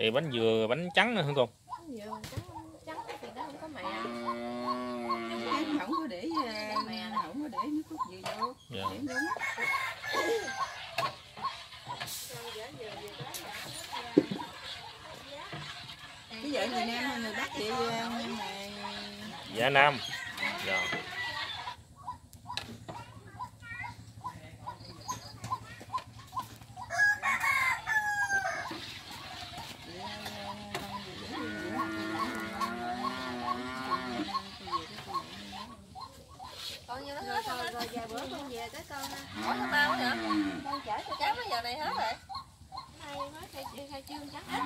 thì bánh dừa bánh trắng nữa hả cô? Dừa trắng trắng thì đó không có mè. Em không có để không có để nước cốt gì vô dạ. Để đúng cái vợ người nam hay người bắc chị mà dạ nam dạ Con như nó hết rồi, rồi vài bữa con về tới con ha. Ủa sao mau vậy? Con chở cho cháu nó giờ này hết rồi. Hai nói khai, khai trương chắc ít.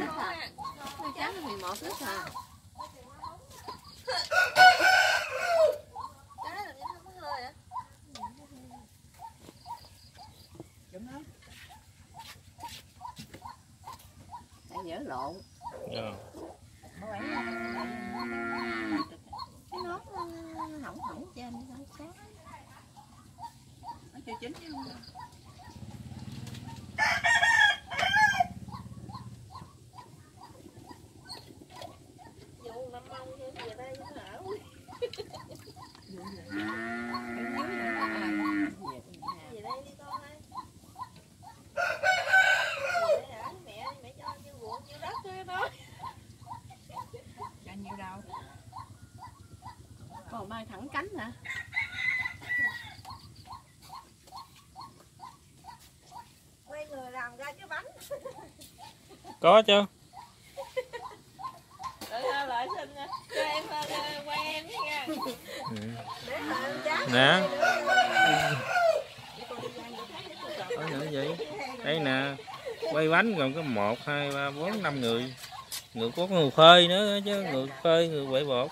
Ít à? Hai cháu nó 11 ít à? Cái đó là nó không có hơi hả? đúng không đang dở lộn. dạ cái nón hỏng hỏng trên không sáng nó chưa chín chứ không Vụ năm mông thêm về đây nó ở. Cái dưới này nó làm việc Về đây đi con ơi. Về đây ở với mẹ, mẹ cho nhiêu ruộng nhiêu đất thôi đó cho nhiêu đâu Còn mai thẳng cánh hả? Quay người làm ra cái bánh. có chứ Để ra lại xin nha. Cho em ờ, quay em nha. nè có nữa vậy đây nè quay bánh còn có một hai ba bốn năm người người có người phơi nữa chứ người phơi người quậy bột.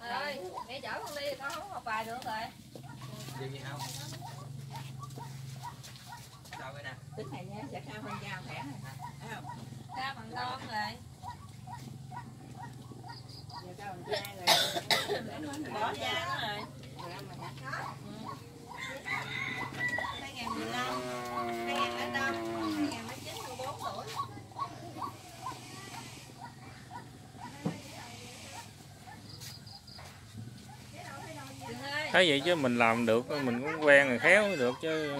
Dạ ơi mẹ chở con đi con không học bài được rồi. Tính này nha sẽ cao hơn này thấy không? Ra bằng con rồi giờ cao hơn da rồi để nó bỏ bỏ da da nó rồi hai ngàn mười lăm hai ngàn đến đâu hai ngàn đến chín mười bốn tuổi Đừng ơi, thấy vậy chứ mình làm được mình cũng quen rồi khéo mới được chứ.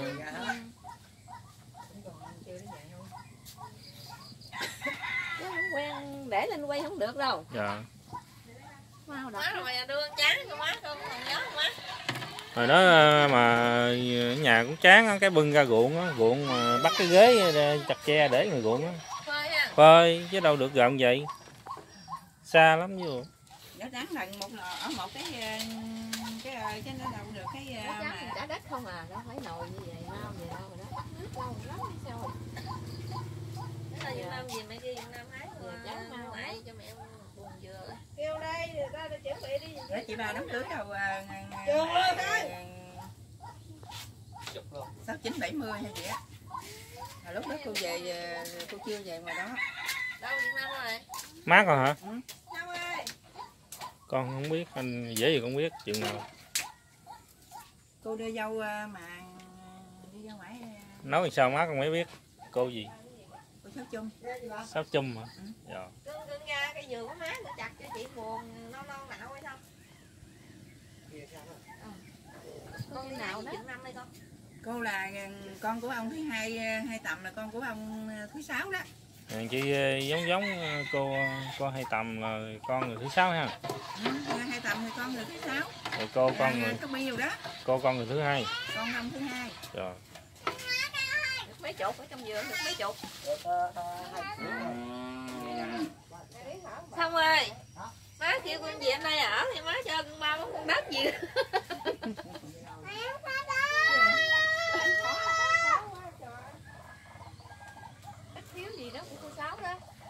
Không quen để lên quay không được đâu. Dạ má rồi đưa con chán cho má con còn nhớ không má? Hồi đó ờ, mà ở nhà cũng chán cái bưng ra ruộng á ruộng mà bắt cái ghế chặt tre để người ruộng á. Phơi ha. Phơi chứ đâu được gần vậy. Xa lắm chứ. Nó đáng lần một lò ở một cái ờ, cái ờ, cái nó đâu được cái ờ, Nó chán mà đất không à, đâu phải nồi như vậy mau vậy đâu mà nó bắt nước lâu lắm hay sao. Thế là Việt Nam gì mẹ kia Việt Nam hái Dạ, cho mẹ buồn dừa. kêu đây người ta đã đó chị ba đám cưới đâu Trường luôn thôi. sáu chín bảy mươi hả chị á? Hồi lúc đó cô về cô chưa về ngoài đó. Đâu Việt Nam rồi? mát rồi hả? Ơi. Con không biết anh dễ gì không biết chuyện nào. Cô đưa dâu mà đi ra ngoài nói làm sao mát con mới biết cô gì? Cô sáu chung. Sắp chung hả? Dạ. Cưng cưng ra cái giường của má nó chặt cho chị buồn non non nạo hay không? Con Con nào nào đó? Nam đây con. cô là ờ, con của ông thứ hai ờ, hai tầm là con của ông ờ, thứ sáu đó À, chị ờ, giống giống ờ, cô cô hay tầm là con người thứ sáu ha ừ, hai tầm thì con người thứ sáu rồi cô con Là người có bao nhiêu đó cô con người thứ hai con ông thứ hai rồi Được mấy chục ở trong giường được mấy chục. Xong ơi. Má kêu con về đây ở thì má cho con ba bốn con đất gì.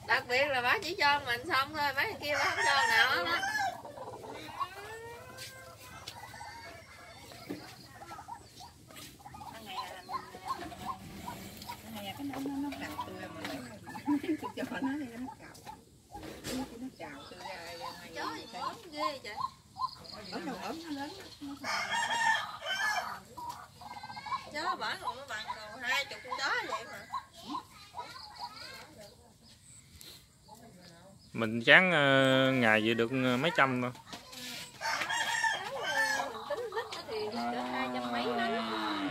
Đặc biệt là má chỉ cho mình xong thôi, mấy kia má không cho nào đó á. cái này là cái này là cái nó nó nó cặp từ mà lấy cho nó đi nó cặp ghê vậy trời ốm đâu ốm nó lớn chó bả còn nó bằng còn hai chục con chó vậy mà mình chán ờ, ngày vậy được ờ, mấy trăm thôi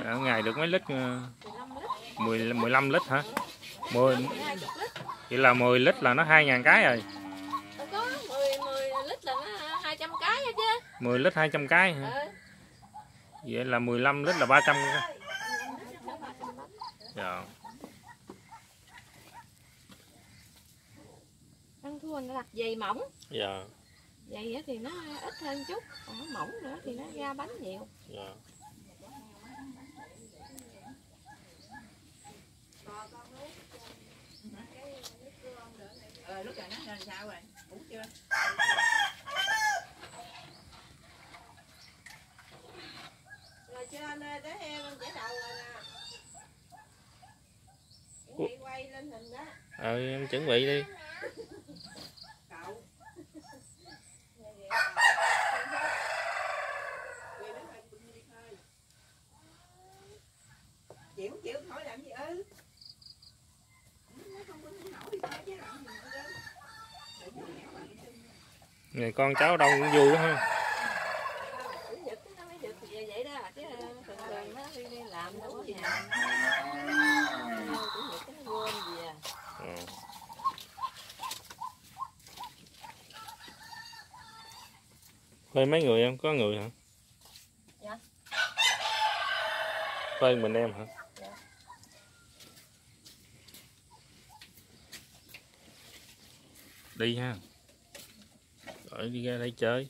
ờ, ở ngày được mấy lít ờ, 15 lít 10 15 lít hả 10 hai chục lít vậy là 10 lít là nó 2 ngàn cái rồi Đâu có 10 10 lít là nó 200 cái á chứ 10 lít 200 cái hả? ừ. vậy là 15 lít là 300 cái mỏng. Dạ. Á thì nó ít hơn chút còn nó mỏng nữa thì nó ra bánh nhiều. Dạ. Ờ lúc này nó làm sao rồi? Ngủ chưa? Rồi chưa anh ơi, tới em anh chở đầu rồi nè. Chuẩn bị quay lên hình đó. ờ em chuẩn bị đi Cậu. chịu chịu hỏi làm gì ư nó không có hỏi thì thôi chứ làm gì nữa đâu. Để nó nhảy vào cái chân người con cháu đông cũng vui ha. Phơi mấy người em? Có người hả? Dạ Phơi mình em hả? Dạ Đi ha ở đi ra đây chơi.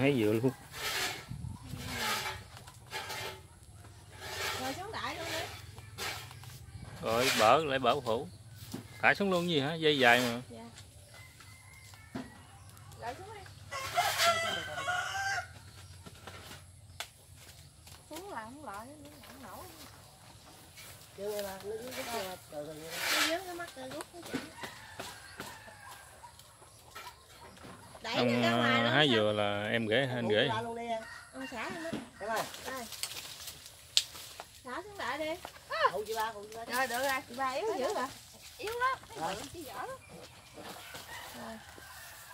Hái dừa luôn. Rồi xuống đại luôn đi. Rồi bở lại bở phủ. Thả xuống luôn gì hả? Dây dài mà. lại xuống đi xuống lại không lại nó không nổi nó dướng cái mắt tôi rút nó chạy đẩy Ông nó ra ngoài ờ, đó hái dừa là em gửi anh gửi. ông xả em á xả xuống lại đi. Rồi được rồi. Chị ba yếu dữ rồi yếu lắm. Cái bự chứ giỏ lắm. Rồi.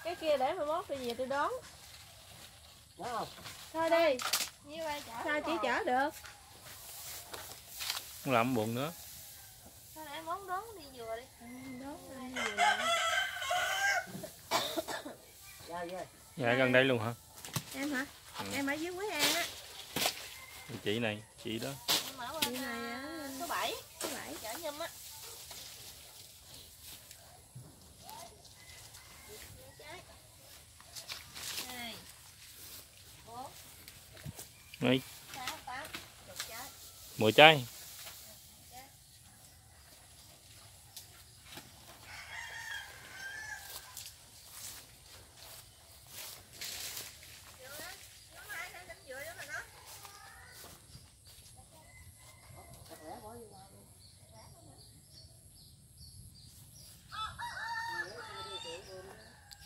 Cái kia để mai mốt tôi về tôi đón. Thôi đi. Như vậy chở sao chỉ chở được? Không làm buồn nữa. thôi em món đón đi vừa đi. Đón đi vừa dạ gần đây luôn hả? Em hả? Ừ. em ở dưới quế an á. Chị này chị đó. Chị này à, số 7 số 7 chở nhâm á. Đây. Trái.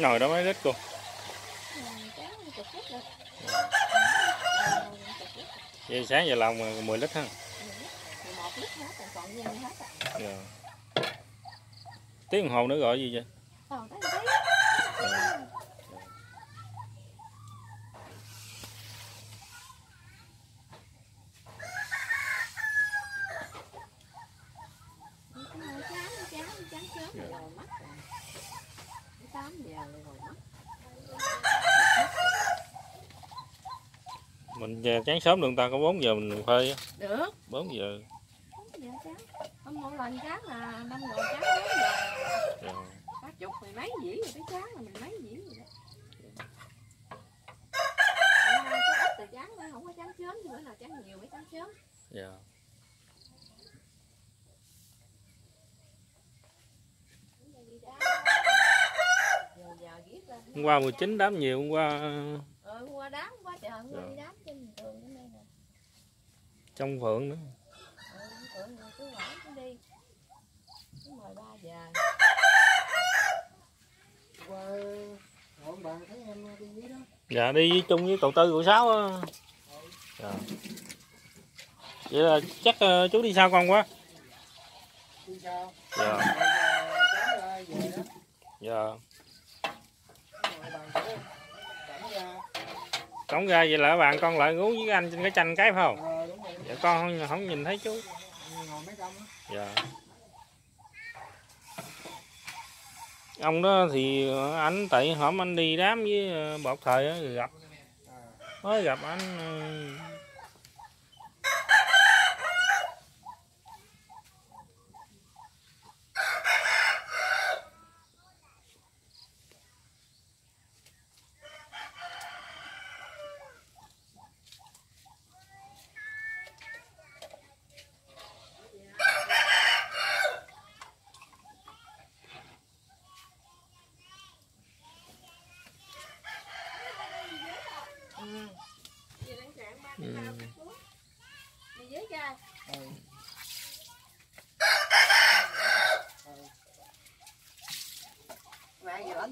nồi đó mấy lít cô Chén vậy sáng giờ lòng 10 lít ha Mười một lít hết rồi, còn nguyên hết rồi. Dạ. tiếng đồng hồ nữa gọi gì vậy Còn tới Chán, chán, chán sớm rồi rồi mất rồi. Tám giờ rồi rồi mất mình về chán sớm người ta có 4 giờ mình phơi Được. 4 giờ Dạ chán. Hôm một lần chán là năm rồi chán bốn giờ. Dạ. Ba chục mười mấy dĩ rồi tới chán là mười mấy dĩ rồi đó. Hôm nay có ít rồi chán thôi, không có chán sớm chứ bữa nào chán nhiều mới chán sớm. Dạ. Giờ đi đá. Giờ giờ viết lên. Hôm qua 19 đám nhiều hôm qua Ờ, hôm qua đám quá trời, hôm qua đi đám trên đường tường đây nè. trong phượng nữa Ờ, tụi người cứ hỏi cứ đi. Cứ mời ba giờ. qua bọn bạn thấy em đi dưới đó dạ đi chung với tổ tư của sáu á dạ. vậy là chắc ờ, chú đi sao con quá đi sao dạ dạ mọi bạn thấy cảnh ra cổng ra vậy là bạn con lại ngủ với anh trên cái tranh cái phải không? Ờ dạ con không, không nhìn thấy chú. Dạ. Ông đó thì anh tại hổm anh đi đám với ờ, bọt thời á rồi gặp. Mới gặp anh ờ, Ừ. Chị đang cạn ba Ừ. cái bao cắt xuống. Đi dưới cha. ừ.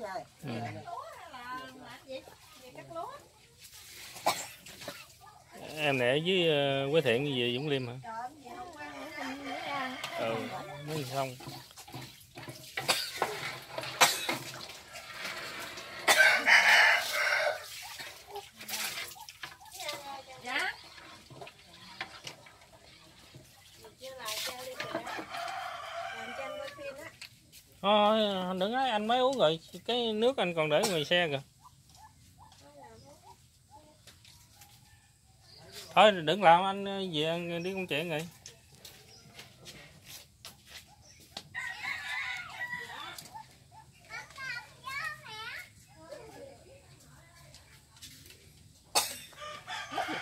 Rồi. ừ. Em nè với ờ, quế thiện gì Dũng Liêm hả Trời ơi, gì không ăn nữa. Không nhớ ra. ừ mới xong Dạ. Chưa lại treo đi kìa. Làm tranh coi phim á. Đừng ấy anh mới uống rồi cái nước anh còn để ngoài xe kìa. Thôi đừng làm anh về anh đi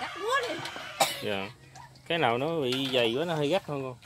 cắt lúa đi. Dạ. Cái nào nó bị dày quá nó hơi gắt hơn con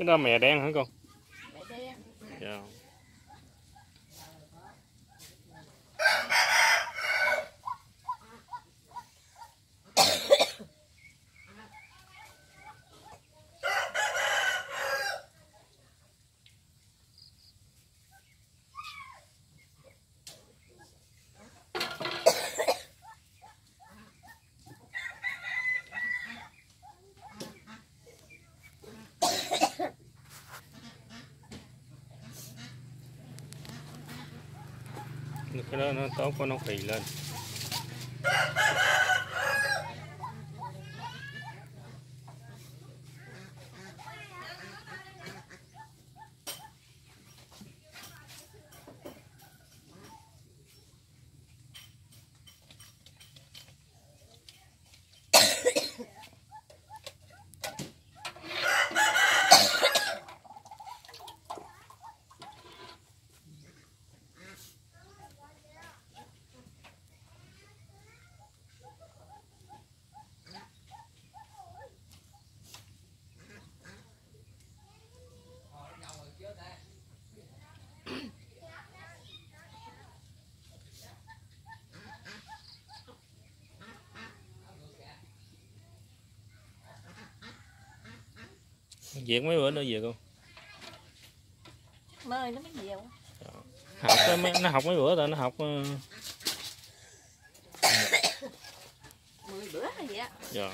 cái đó mè đen hả con cái đó nó tốt quá nó Việc mấy bữa nữa về con mời nó mới nhiều học cái mấy- nó học mấy bữa rồi nó học ờ, mười bữa hay vậy dạ